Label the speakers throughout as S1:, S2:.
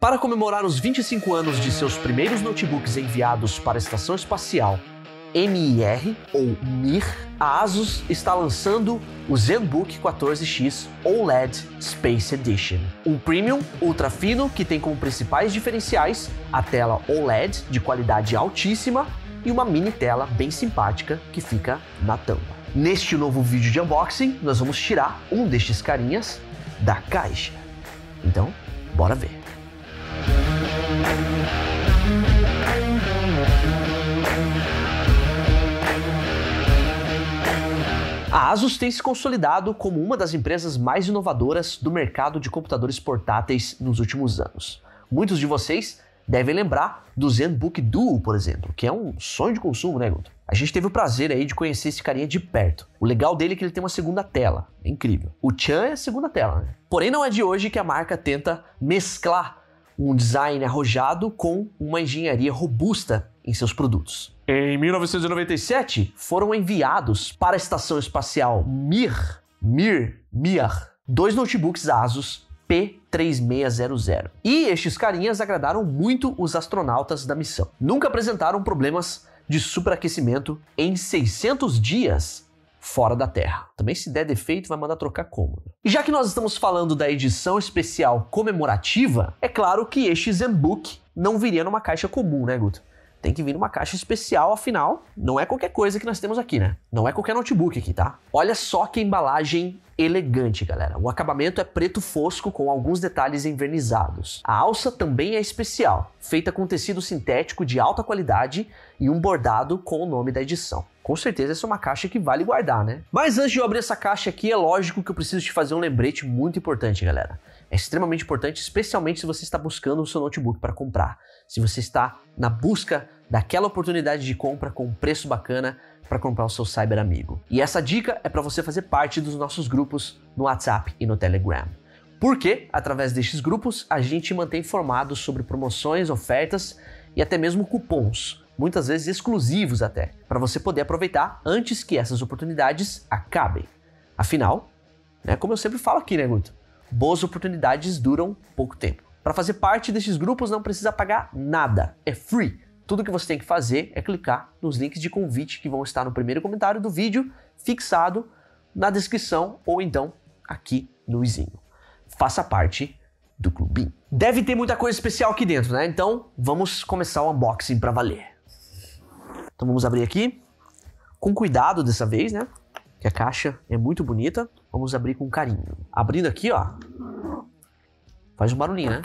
S1: Para comemorar os 25 anos de seus primeiros notebooks enviados para a Estação Espacial MIR ou MIR, a Asus está lançando o ZenBook 14X OLED Space Edition. Um premium ultra fino que tem como principais diferenciais a tela OLED de qualidade altíssima e uma mini tela bem simpática que fica na tampa. Neste novo vídeo de unboxing, nós vamos tirar um destes carinhas da caixa. Então, bora ver. A Asus tem se consolidado como uma das empresas mais inovadoras do mercado de computadores portáteis nos últimos anos. Muitos de vocês devem lembrar do ZenBook Duo, por exemplo, que é um sonho de consumo, né, Guto? A gente teve o prazer aí de conhecer esse carinha de perto. O legal dele é que ele tem uma segunda tela, é incrível. O Chan é a segunda tela, né? Porém, não é de hoje que a marca tenta mesclar um design arrojado com uma engenharia robusta em seus produtos. Em 1997, foram enviados para a estação espacial Mir, Mir, Mir, dois notebooks Asus P3600. E estes carinhas agradaram muito os astronautas da missão. Nunca apresentaram problemas de superaquecimento em 600 dias fora da Terra. Também se der defeito, vai mandar trocar como. E já que nós estamos falando da edição especial comemorativa, é claro que este ZenBook não viria numa caixa comum, né, Guto? Tem que vir numa caixa especial, afinal, não é qualquer coisa que nós temos aqui, né? Não é qualquer notebook aqui, tá? Olha só que embalagem elegante, galera. O acabamento é preto fosco com alguns detalhes envernizados. A alça também é especial, feita com tecido sintético de alta qualidade e um bordado com o nome da edição. Com certeza essa é uma caixa que vale guardar, né? Mas antes de eu abrir essa caixa aqui, é lógico que eu preciso te fazer um lembrete muito importante, galera. É extremamente importante, especialmente se você está buscando o seu notebook para comprar. Se você está na busca daquela oportunidade de compra com um preço bacana para comprar o seu cyber amigo. E essa dica é para você fazer parte dos nossos grupos no WhatsApp e no Telegram. Porque, através destes grupos, a gente mantém informado sobre promoções, ofertas e até mesmo cupons, muitas vezes exclusivos até, para você poder aproveitar antes que essas oportunidades acabem. Afinal, né, como eu sempre falo aqui, né, Guto? Boas oportunidades duram pouco tempo. Para fazer parte desses grupos não precisa pagar nada, é free. Tudo que você tem que fazer é clicar nos links de convite que vão estar no primeiro comentário do vídeo, fixado na descrição ou então aqui no izinho. Faça parte do clubinho. Deve ter muita coisa especial aqui dentro, né? Então vamos começar o unboxing para valer. Então vamos abrir aqui com cuidado dessa vez, né? Que a caixa é muito bonita. Vamos abrir com carinho. Abrindo aqui, ó. Faz um barulhinho, né?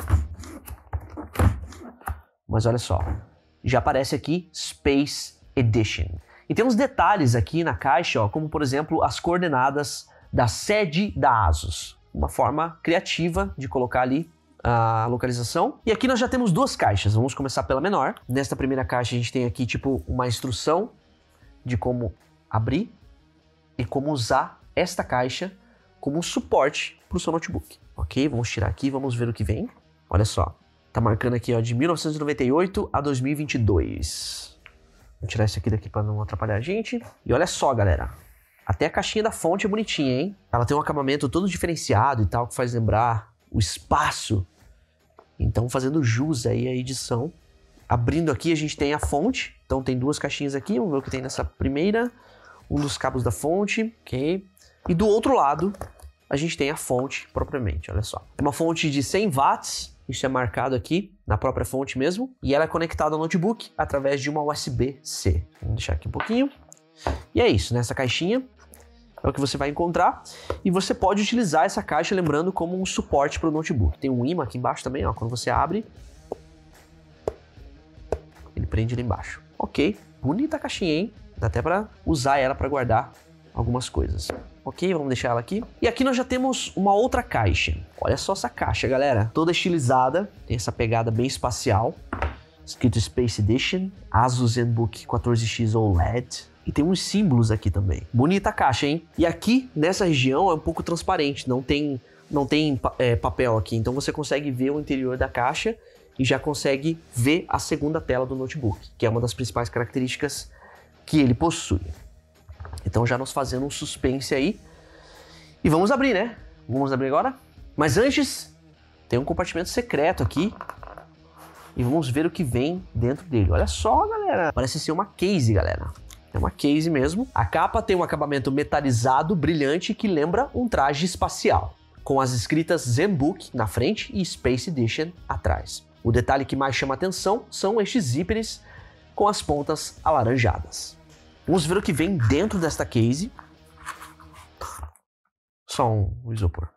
S1: Mas olha só. Já aparece aqui Space Edition. E tem uns detalhes aqui na caixa, ó, como por exemplo as coordenadas da sede da ASUS. Uma forma criativa de colocar ali a localização. E aqui nós já temos duas caixas. Vamos começar pela menor. Nesta primeira caixa a gente tem aqui tipo uma instrução de como abrir e como usar esta caixa como um suporte para o seu notebook. Ok? Vamos tirar aqui, vamos ver o que vem. Olha só, tá marcando aqui ó, de 1998 a 2022. Vou tirar isso aqui daqui para não atrapalhar a gente. E olha só, galera, até a caixinha da fonte é bonitinha, hein? Ela tem um acabamento todo diferenciado e tal, que faz lembrar o espaço. Então, fazendo jus aí à edição. Abrindo aqui, a gente tem a fonte. Então, tem duas caixinhas aqui. Vamos ver o que tem nessa primeira um dos cabos da fonte, ok? E do outro lado, a gente tem a fonte propriamente, olha só. É uma fonte de 100 watts, isso é marcado aqui na própria fonte mesmo, e ela é conectada ao notebook através de uma USB-C. Vamos deixar aqui um pouquinho. E é isso, nessa caixinha é o que você vai encontrar. E você pode utilizar essa caixa, lembrando, como um suporte para o notebook. Tem um imã aqui embaixo também, ó. Quando você abre, ele prende ali embaixo. Ok, bonita a caixinha, hein? Dá até para usar ela para guardar algumas coisas. Ok, vamos deixar ela aqui. E aqui nós já temos uma outra caixa. Olha só essa caixa, galera. Toda estilizada, tem essa pegada bem espacial. Escrito Space Edition, Asus ZenBook 14X OLED. E tem uns símbolos aqui também. Bonita caixa, hein? E aqui, nessa região, é um pouco transparente. Não tem, não tem é, papel aqui. Então você consegue ver o interior da caixa e já consegue ver a segunda tela do notebook, que é uma das principais características que ele possui. Então já nos fazendo um suspense aí. E vamos abrir, né? Vamos abrir agora. Mas antes, tem um compartimento secreto aqui e vamos ver o que vem dentro dele. Olha só, galera. Parece ser uma case, galera. É uma case mesmo. A capa tem um acabamento metalizado, brilhante, que lembra um traje espacial, com as escritas Zenbook na frente e Space Edition atrás. O detalhe que mais chama atenção são estes zíperes com as pontas alaranjadas. Vamos ver o que vem dentro desta case. Só um isopor.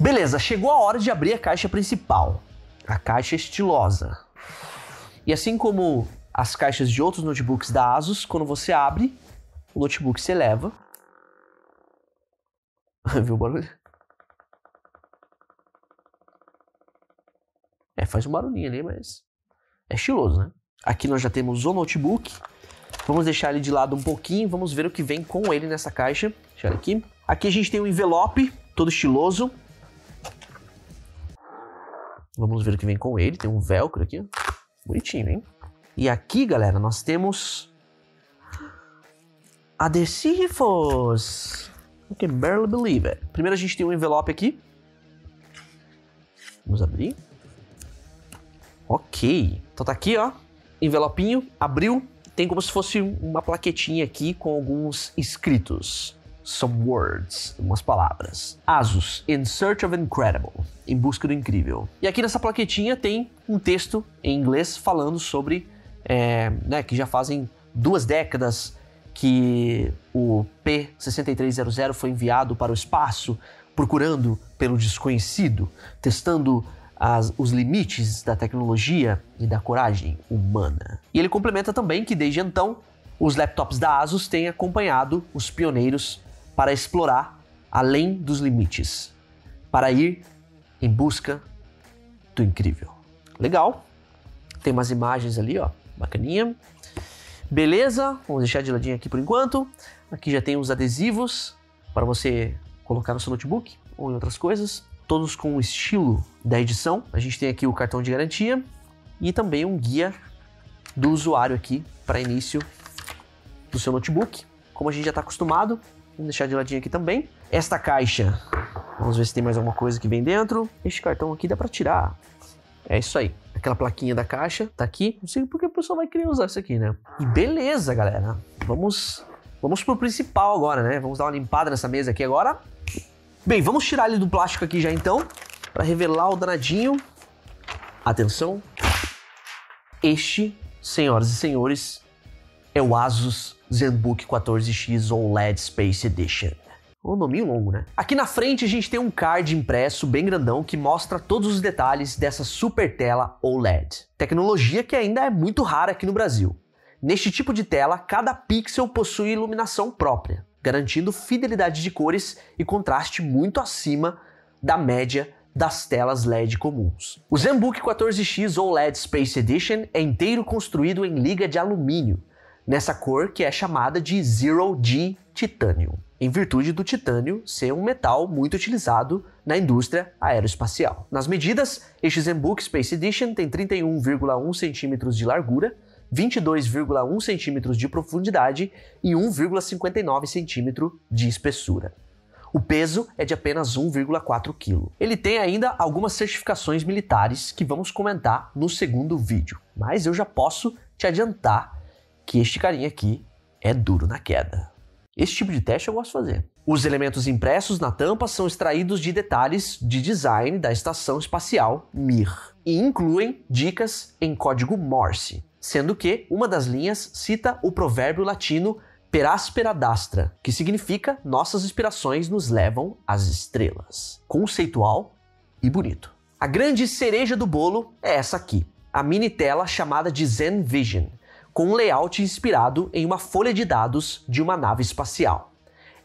S1: Beleza, chegou a hora de abrir a caixa principal. A caixa estilosa. E assim como as caixas de outros notebooks da Asus, quando você abre, o notebook se eleva. Viu o barulho? É, faz um barulhinho ali, mas é estiloso, né? Aqui nós já temos o notebook. Vamos deixar ele de lado um pouquinho, vamos ver o que vem com ele nessa caixa. Deixa eu aqui. Aqui a gente tem um envelope todo estiloso. Vamos ver o que vem com ele. Tem um velcro aqui, Bonitinho, hein? E aqui, galera, nós temos adesivos. I can barely believe it. Primeiro a gente tem um envelope aqui. Vamos abrir. Ok. Então tá aqui, ó. Envelopinho, abriu. Tem como se fosse uma plaquetinha aqui com alguns escritos. Some words, umas palavras. Asus, in search of incredible. Em busca do incrível. E aqui nessa plaquetinha tem um texto em inglês falando sobre é, né, que já fazem duas décadas que o P6300 foi enviado para o espaço procurando pelo desconhecido, testando as, os limites da tecnologia e da coragem humana. E ele complementa também que desde então os laptops da Asus têm acompanhado os pioneiros para explorar além dos limites, para ir em busca do incrível. Legal. Tem umas imagens ali, ó, bacaninha. Beleza, vamos deixar de ladinho aqui por enquanto. Aqui já tem os adesivos para você colocar no seu notebook ou em outras coisas todos com o estilo da edição. A gente tem aqui o cartão de garantia e também um guia do usuário aqui para início do seu notebook. Como a gente já está acostumado, vamos deixar de ladinho aqui também. Esta caixa, vamos ver se tem mais alguma coisa que vem dentro. Este cartão aqui dá para tirar. É isso aí. Aquela plaquinha da caixa tá aqui. Não sei porque a pessoa vai querer usar isso aqui, né? E beleza, galera. Vamos, vamos pro principal agora, né? Vamos dar uma limpada nessa mesa aqui agora. Bem, vamos tirar ele do plástico aqui já então, para revelar o danadinho. Atenção. Este, senhoras e senhores, é o Asus ZenBook 14X OLED Space Edition. Um nominho longo, né? Aqui na frente a gente tem um card impresso bem grandão que mostra todos os detalhes dessa super tela OLED. Tecnologia que ainda é muito rara aqui no Brasil. Neste tipo de tela, cada pixel possui iluminação própria garantindo fidelidade de cores e contraste muito acima da média das telas LED comuns. O ZenBook 14X OLED Space Edition é inteiro construído em liga de alumínio, nessa cor que é chamada de Zero G Titanium, em virtude do titânio ser um metal muito utilizado na indústria aeroespacial. Nas medidas, este ZenBook Space Edition tem 31,1 cm de largura 22,1 centímetros de profundidade e 1,59 centímetro de espessura. O peso é de apenas 1,4 kg. Ele tem ainda algumas certificações militares que vamos comentar no segundo vídeo, mas eu já posso te adiantar que este carinha aqui é duro na queda. Esse tipo de teste eu gosto de fazer. Os elementos impressos na tampa são extraídos de detalhes de design da estação espacial Mir e incluem dicas em código Morse, sendo que uma das linhas cita o provérbio latino per aspera dastra, que significa nossas inspirações nos levam às estrelas. Conceitual e bonito. A grande cereja do bolo é essa aqui, a mini tela chamada de Zen Vision, com um layout inspirado em uma folha de dados de uma nave espacial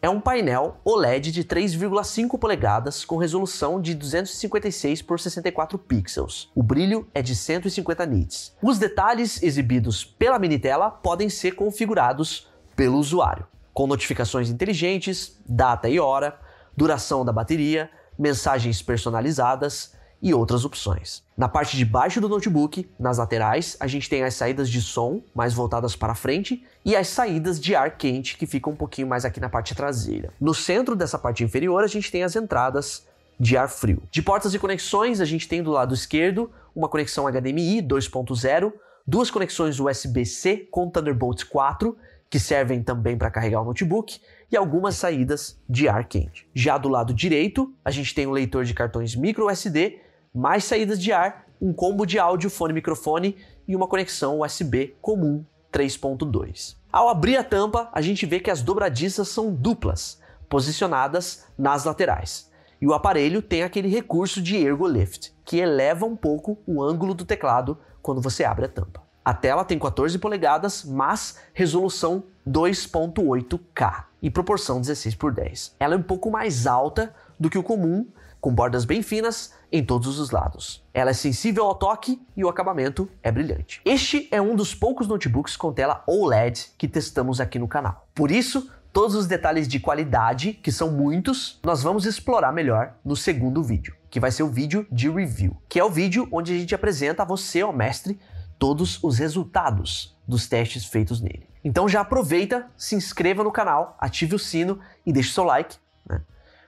S1: é um painel OLED de 3,5 polegadas com resolução de 256 por 64 pixels. O brilho é de 150 nits. Os detalhes exibidos pela mini tela podem ser configurados pelo usuário, com notificações inteligentes, data e hora, duração da bateria, mensagens personalizadas e outras opções. Na parte de baixo do notebook, nas laterais, a gente tem as saídas de som mais voltadas para frente e as saídas de ar quente que ficam um pouquinho mais aqui na parte traseira. No centro dessa parte inferior, a gente tem as entradas de ar frio. De portas e conexões, a gente tem do lado esquerdo uma conexão HDMI 2.0, duas conexões USB-C com Thunderbolt 4, que servem também para carregar o notebook, e algumas saídas de ar quente. Já do lado direito, a gente tem um leitor de cartões micro SD, mais saídas de ar, um combo de áudio, fone microfone e uma conexão USB comum 3.2. Ao abrir a tampa, a gente vê que as dobradiças são duplas, posicionadas nas laterais. E o aparelho tem aquele recurso de ergo lift, que eleva um pouco o ângulo do teclado quando você abre a tampa. A tela tem 14 polegadas, mas resolução 2.8K e proporção 16 por 10. Ela é um pouco mais alta do que o comum, com bordas bem finas em todos os lados. Ela é sensível ao toque e o acabamento é brilhante. Este é um dos poucos notebooks com tela OLED que testamos aqui no canal. Por isso, todos os detalhes de qualidade, que são muitos, nós vamos explorar melhor no segundo vídeo, que vai ser o vídeo de review, que é o vídeo onde a gente apresenta a você, ó mestre, todos os resultados dos testes feitos nele. Então já aproveita, se inscreva no canal, ative o sino e deixe seu like?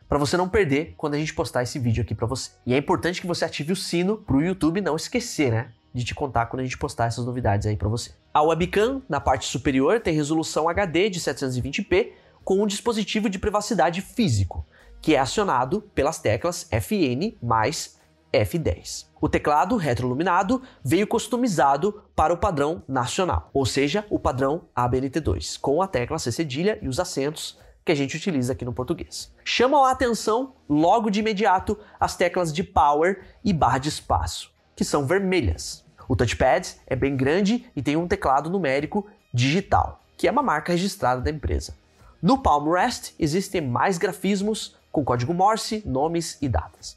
S1: Para você não perder quando a gente postar esse vídeo aqui para você. E é importante que você ative o sino para o YouTube não esquecer, né? De te contar quando a gente postar essas novidades aí para você. A webcam, na parte superior, tem resolução HD de 720p com um dispositivo de privacidade físico, que é acionado pelas teclas FN mais F10. O teclado retroiluminado veio customizado para o padrão nacional, ou seja, o padrão ABNT2, com a tecla C cedilha e os acentos que a gente utiliza aqui no português. Chamam a atenção logo de imediato as teclas de power e barra de espaço, que são vermelhas. O touchpad é bem grande e tem um teclado numérico digital, que é uma marca registrada da empresa. No Palm Rest existem mais grafismos com código Morse, nomes e datas.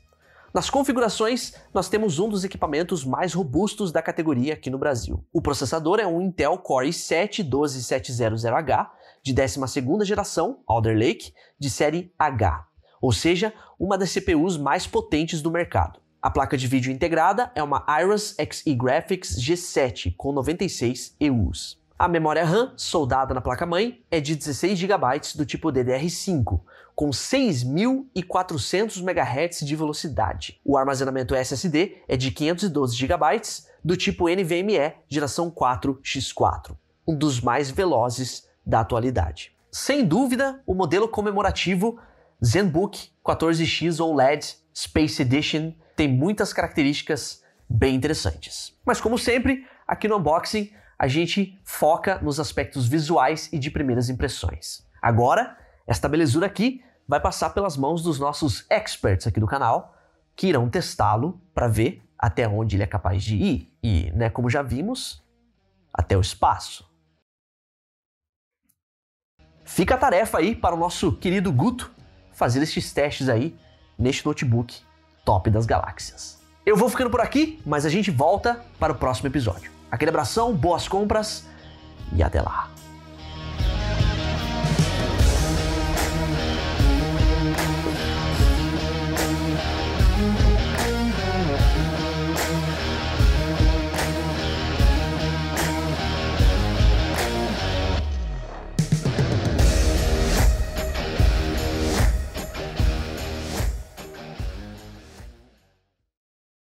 S1: Nas configurações, nós temos um dos equipamentos mais robustos da categoria aqui no Brasil. O processador é um Intel Core i7-12700H de 12ª geração, Alder Lake, de série H, ou seja, uma das CPUs mais potentes do mercado. A placa de vídeo integrada é uma Iris Xe Graphics G7 com 96 EUs. A memória RAM soldada na placa-mãe é de 16 GB do tipo DDR5, com 6.400 MHz de velocidade. O armazenamento SSD é de 512 GB do tipo NVMe geração 4x4, um dos mais velozes da atualidade. Sem dúvida, o modelo comemorativo ZenBook 14X OLED Space Edition tem muitas características bem interessantes. Mas como sempre, aqui no unboxing a gente foca nos aspectos visuais e de primeiras impressões. Agora, esta belezura aqui vai passar pelas mãos dos nossos experts aqui do canal, que irão testá-lo para ver até onde ele é capaz de ir e, né, como já vimos, até o espaço. Fica a tarefa aí para o nosso querido Guto fazer estes testes aí neste notebook top das galáxias. Eu vou ficando por aqui, mas a gente volta para o próximo episódio. Aquele abração, boas compras e até lá.